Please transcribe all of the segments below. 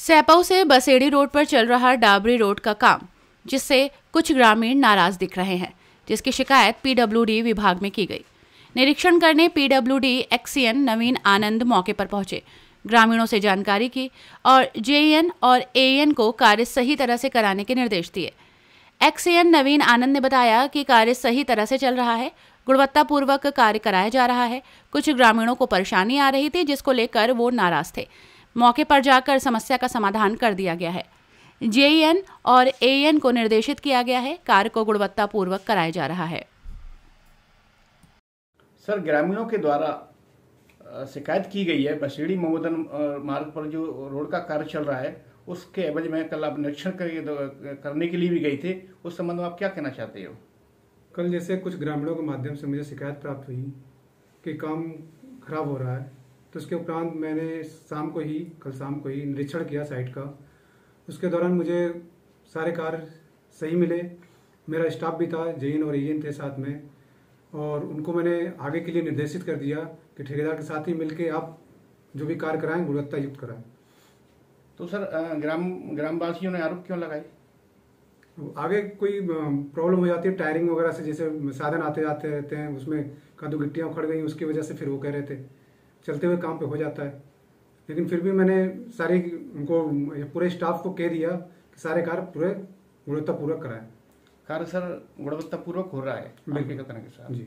सैपऊ से बसेड़ी रोड पर चल रहा डाबरी रोड का काम, जिससे कुछ ग्रामीण नाराज़ दिख रहे हैं, जिसकी शिकायत पीडब्ल्यूडी विभाग में की गई। निरीक्षण करने पीडब्ल्यूडी एक्सीएन नवीन आनंद मौके पर पहुँचे। ग्रामीणों से जानकारी की और जेईएन और एएन को कार्य सही तरह से कराने के निर्देश दिए। एक्सीएन नवीन आनंद ने बताया कि कार्य सही तरह से चल रहा है, गुणवत्तापूर्वक कार्य कराया जा रहा है। कुछ ग्रामीणों को परेशानी आ रही थी, जिसको लेकर वो नाराज़ थे। मौके पर जाकर समस्या का समाधान कर दिया गया है। जेईएन और एएन को निर्देशित किया गया है कार्य को गुणवत्तापूर्वक कराया जा रहा है। सर ग्रामीणों के द्वारा शिकायत की गई है बसेड़ी मोमोदन अ, मार्ग पर जो रोड का कार्य चल रहा है उसके एवज में कल आप निरीक्षण कर- करने के लिए भी गए थे उस संबंध में आप क्या कहना चाहते हो? कल जैसे कुछ ग्रामीणों के माध्यम से मुझे शिकायत प्राप्त हुई कि काम खराब हो रहा है तो उसके उपरांत मैंने शाम को ही कल शाम को ही निरीक्षण किया साइट का। उसके दौरान मुझे सारे कार्य सही मिले। मेरा स्टाफ भी था जेइन और ईएन थे साथ में। और उनको मैंने आगे के लिए निर्देशित कर दिया कि ठेकेदार के साथ ही मिलके आप जो भी कार्य कराएँ गुणवत्ता युक्त कराएँ। तो सर ग्राम ग्रामवासियों ने आरोप क्यों लगाए? आगे कोई प्रॉब्लम हो जाती है टायरिंग वगैरह से जैसे साधन आते जाते रहते हैं उसमें कदू गिट्टियाँ उखड़ गई उसकी वजह से फिर वो कह रहे थे। चलते हुए काम पे हो जाता है। लेकिन फिर भी मैंने सारे उनको पूरे स्टाफ को कह दिया कि सारे कार्य पूरे गुणवत्तापूर्वक कराएँ। कार्य सर गुणवत्तापूर्वक हो रहा है आपके बिल्कुल। कथन के साथ? जी।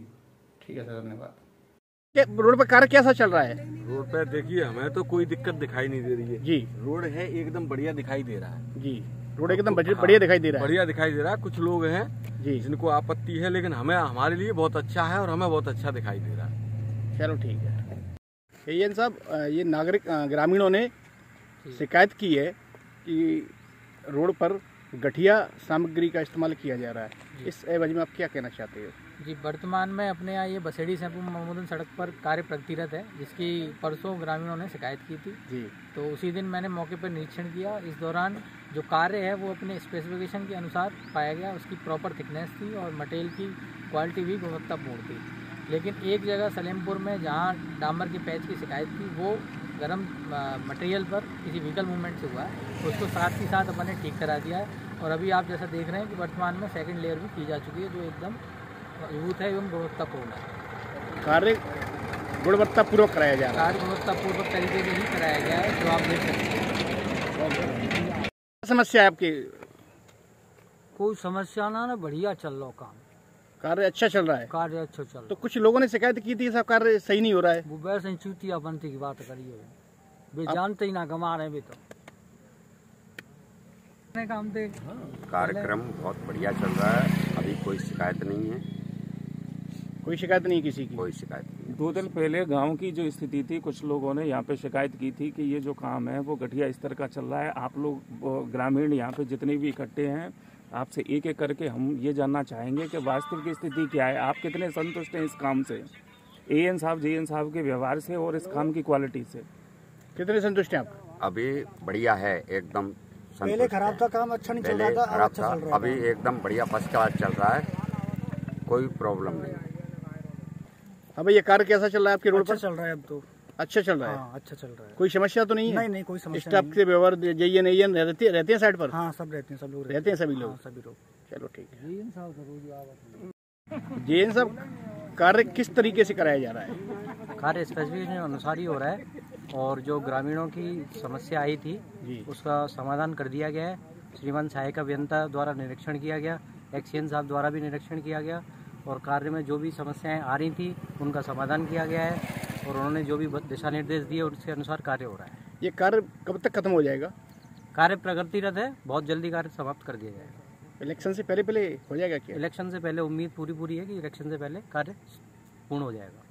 ठीक है सर धन्यवाद। रोड पर कार्य कैसा चल रहा है? रोड पे देखिए हमें तो कोई दिक्कत दिखाई नहीं दे रही है। जी। रोड है एकदम बढ़िया दिखाई दे रहा है। जी। रोड एकदम बढ़िया बढ़िया दिखाई दे रहा है। बढ़िया दिखाई दे रहा है। कुछ लोग हैं जी। जिनको आपत्ति है लेकिन हमें हमारे लिए बहुत अच्छा है और हमें बहुत अच्छा दिखाई दे रहा है। चलो ठीक है। एन साहब ये नागरिक ग्रामीणों ने शिकायत की है कि रोड पर गठिया सामग्री का इस्तेमाल किया जा रहा है। इस एवज में आप क्या कहना चाहते हो? जी वर्तमान में अपने यहाँ ये बसेड़ी सैंपू मोमोदन सड़क पर कार्य प्रगतिरत है जिसकी परसों ग्रामीणों ने शिकायत की थी। जी। तो उसी दिन मैंने मौके पर निरीक्षण किया। इस दौरान जो कार्य है वो अपने स्पेसिफिकेशन के अनुसार पाया गया। उसकी प्रॉपर थिकनेस थी और मटेरियल की क्वालिटी भी गुणवत्तापूर्ण थी। लेकिन एक जगह सलेमपुर में जहाँ डामर के पैच की शिकायत थी वो गर्म मटेरियल पर किसी व्हीकल मूवमेंट से हुआ। है उसको साथ ही साथ अपन ने ठीक करा दिया है। और अभी आप जैसा देख रहे हैं कि वर्तमान में सेकंड लेयर भी की जा चुकी है जो एकदम मज़बूत है एवं गुणवत्तापूर्ण है। कार्य गुणवत्तापूर्वक कराया जा रहा कार्य गुणवत्तापूर्वक तरीके से ही कराया गया है जो आप देख सकते हैं। समस्या है आपकी? कोई समस्या ना ना बढ़िया चल रहा काम। कार्य अच्छा चल रहा है। कार्य अच्छा चल रहा तो कुछ लोगों ने शिकायत की थी सब कार्य सही नहीं हो रहा है? वो वैसे चूतिया बनती की बात करिए वे जानते ही ना कमा रहे वे तो। काम थे कार्यक्रम बहुत बढ़िया चल रहा है। अभी कोई शिकायत नहीं है। कोई शिकायत नहीं किसी की? कोई शिकायत नहीं दो दिन पहले गाँव की जो स्थिति थी कुछ लोगों ने यहाँ पे शिकायत की थी कि ये जो काम है वो घटिया स्तर का चल रहा है। आप लोग ग्रामीण यहाँ पे जितने भी इकट्ठे हैं आपसे एक एक करके हम ये जानना चाहेंगे कि वास्तविक स्थिति क्या है। आप कितने संतुष्ट हैं इस काम से? ए एन साहब जे एन साहब के व्यवहार से और इस काम की क्वालिटी से। कितने संतुष्ट हैं आप? अभी बढ़िया है एकदम पहले खराब था काम अच्छा नहीं चल रहा था खराब अच्छा था चल रहा अभी एकदम बढ़िया फ़र्स्ट क्लास चल रहा है कोई प्रॉब्लम नहीं। अब ये कार्य कैसा चल रहा है आपके रोड अच्छा पर? चल रहा है अब तो। अच्छा चल रहा है। हाँ अच्छा चल रहा है। कोई समस्या तो नहीं है? नहीं नहीं कोई समस्या स्टाफ के व्यवहार जेईएन एएन रहते रहते हैं साइड पर? हाँ सब रहते हैं सब लोग रहते हैं सभी लोग? हाँ, सभी लोग। चलो ठीक है। जेएन साहब कार्य किस तरीके से कराया जा रहा है? कार्य स्पेसिफिकेशन के अनुसार ही हो रहा है और जो ग्रामीणों की समस्या आई थी उसका समाधान कर दिया गया है। श्रीमान सहायक अभियंता द्वारा निरीक्षण किया गया एक्सीएन साहब द्वारा भी निरीक्षण किया गया और कार्य में जो भी समस्याएँ आ रही थी उनका समाधान किया गया है। और उन्होंने जो भी दिशा निर्देश दिए उसके अनुसार कार्य हो रहा है। ये कार्य कब तक खत्म हो जाएगा? कार्य प्रगतिरत है बहुत जल्दी कार्य समाप्त कर दिया जाएगा। इलेक्शन से पहले पहले हो जाएगा क्या? इलेक्शन से पहले उम्मीद पूरी पूरी है कि इलेक्शन से पहले कार्य पूर्ण हो जाएगा।